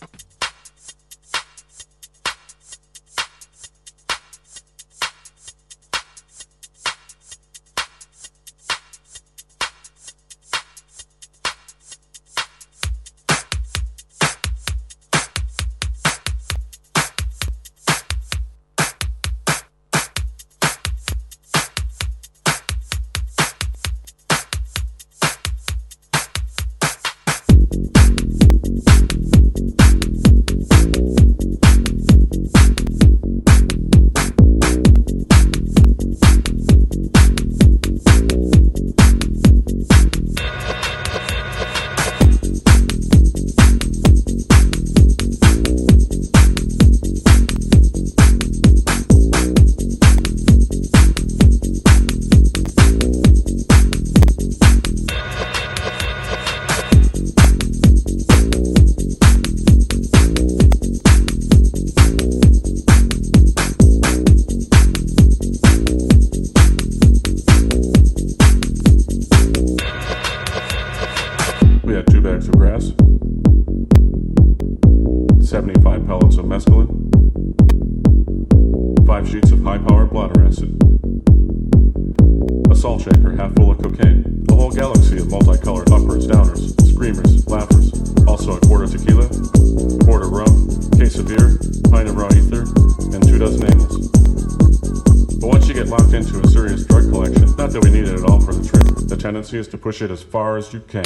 We had two bags of grass, 75 pellets of mescaline, five sheets of high powered bladder acid, a salt shaker half full of cocaine, a whole galaxy of multicolored uppers, downers, screamers, laughers, also a quarter tequila, quarter rum, case of beer, pint of raw ether, and two dozen animals. But once you get locked into a serious drug collection, not that we need it at all for the trip, the tendency is to push it as far as you can.